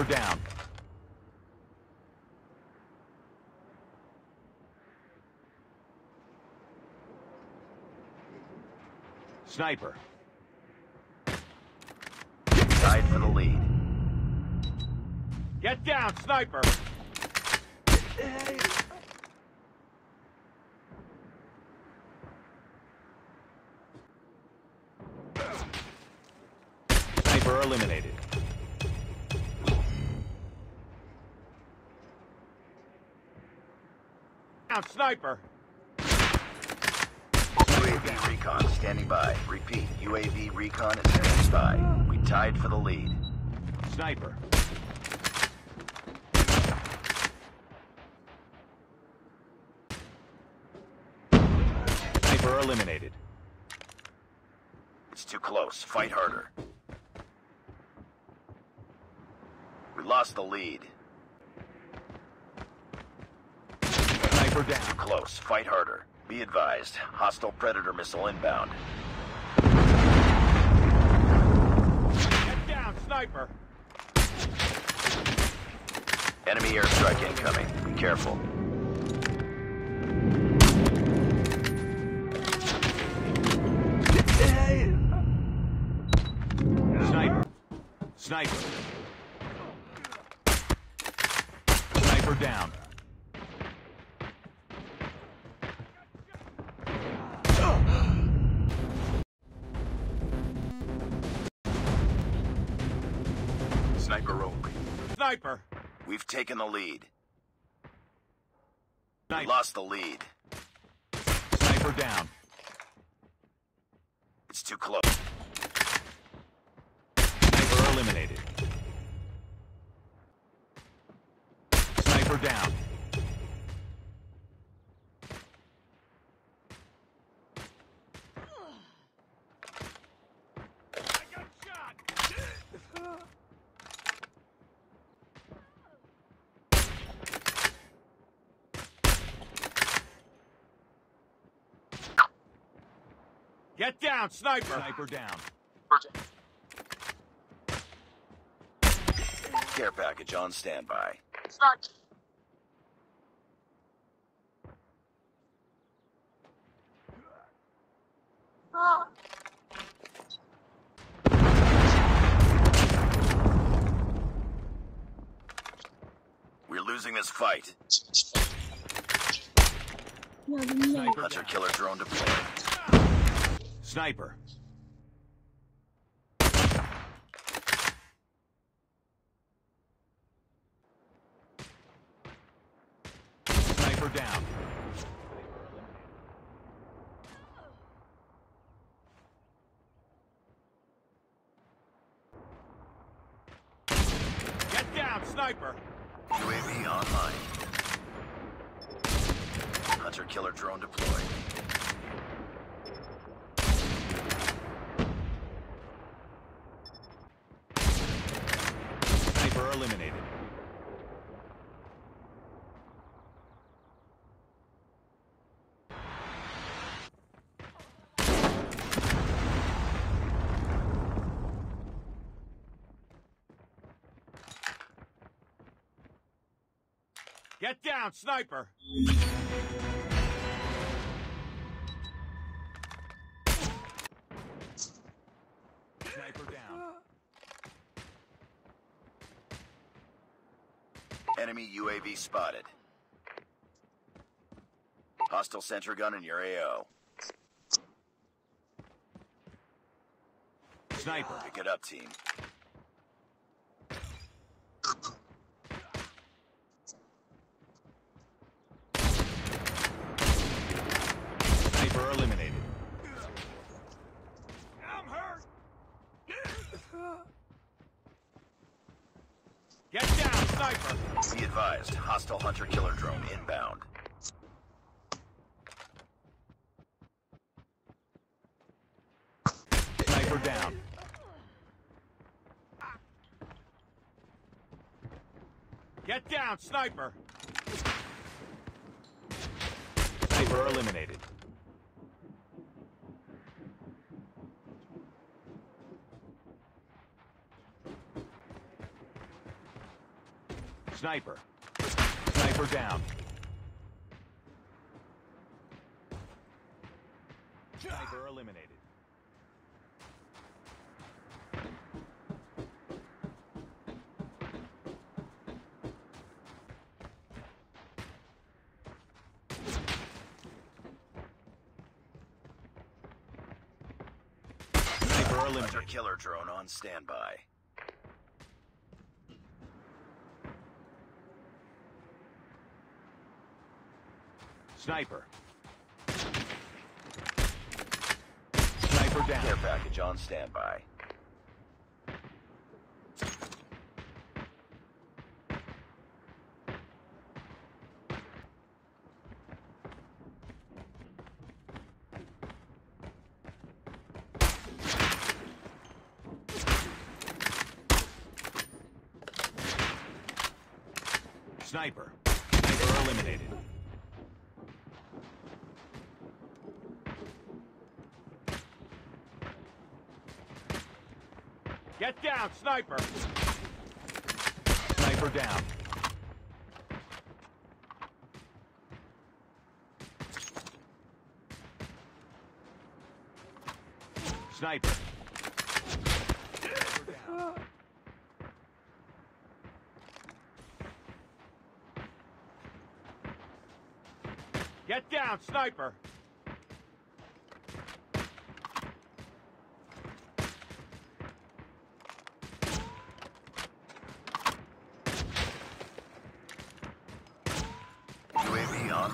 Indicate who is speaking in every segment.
Speaker 1: Sniper down. Sniper.
Speaker 2: Tied for the lead.
Speaker 1: Get down, sniper! Sniper eliminated. Down, sniper!
Speaker 2: UAV recon standing by. Repeat, UAV recon is standing by. We tied for the lead.
Speaker 1: Sniper. Sniper eliminated.
Speaker 2: It's too close. Fight harder. We lost the lead.
Speaker 1: Sniper
Speaker 2: Too close. Fight harder. Be advised. Hostile Predator missile inbound.
Speaker 1: Get down, sniper!
Speaker 2: Enemy airstrike incoming. Be careful.
Speaker 1: Sniper. Sniper. Sniper down.
Speaker 2: Sniper. We've taken the lead.
Speaker 1: Sniper.
Speaker 2: lost the lead.
Speaker 1: Sniper down.
Speaker 2: It's too close.
Speaker 1: Sniper eliminated. Sniper down. Get down, sniper! Sniper down.
Speaker 2: Care package on standby. We're losing this fight.
Speaker 1: Sniper
Speaker 2: Hunter killer drone deployed.
Speaker 1: Sniper. Sniper down. Get down, sniper!
Speaker 2: UAV online. Hunter killer drone deployed.
Speaker 1: Sniper eliminated. Get down! Sniper
Speaker 2: Enemy UAV spotted. Hostile sentry gun in your AO.
Speaker 1: Sniper.
Speaker 2: Pick it up, team.
Speaker 1: Sniper eliminated. I'm hurt. Get down, sniper.
Speaker 2: Be advised, hostile hunter killer drone inbound.
Speaker 1: Sniper down. Get down, sniper. Sniper eliminated. Sniper. Sniper down. Sniper eliminated. Sniper
Speaker 2: Hunter killer drone on standby.
Speaker 1: Sniper. Sniper
Speaker 2: Care package on standby.
Speaker 1: Sniper eliminated. Get down, sniper! Sniper down. Sniper. Sniper down. Get down, sniper!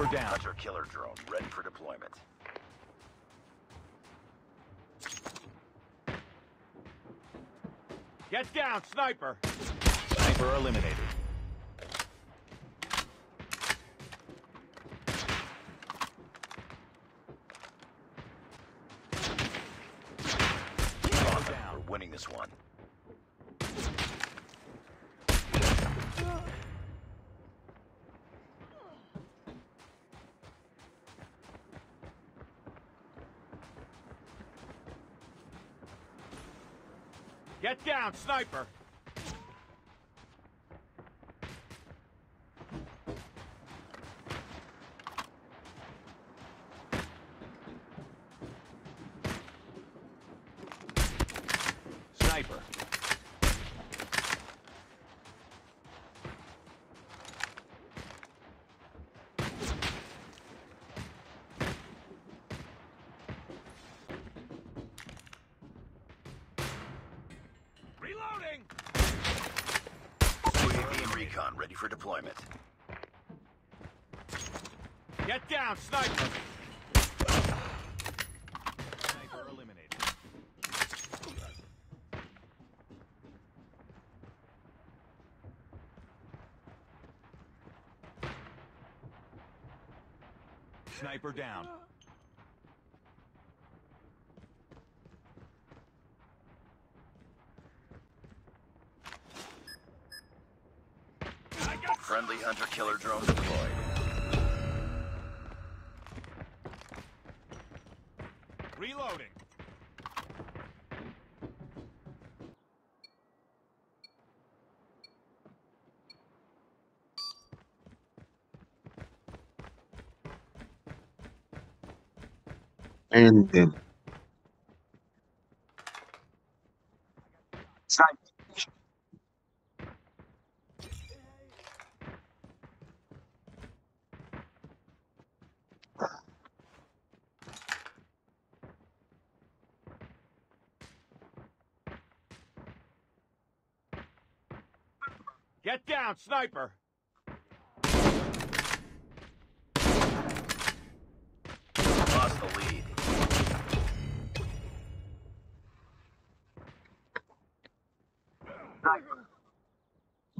Speaker 1: Sniper down.
Speaker 2: Hunter killer drone ready for deployment.
Speaker 1: Get down, sniper! Sniper eliminated. Down.
Speaker 2: We're winning this one.
Speaker 1: Get down, sniper! Reloading!
Speaker 2: UAV and recon ready for deployment.
Speaker 1: Get down, sniper! Sniper eliminated. Sniper down.
Speaker 2: Friendly hunter killer drone deployed.
Speaker 1: reloading.
Speaker 3: And then.
Speaker 1: Get down, sniper!
Speaker 2: Lost the lead.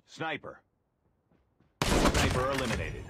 Speaker 1: Sniper. Sniper eliminated.